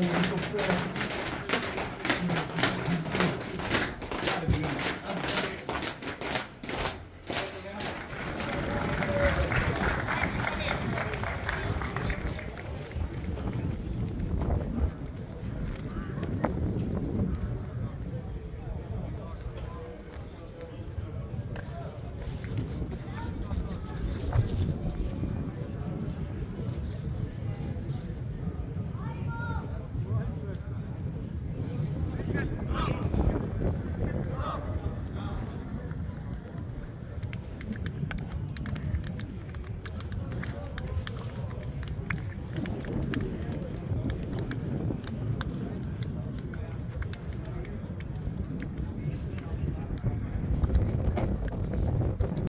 cùng ừ. chụp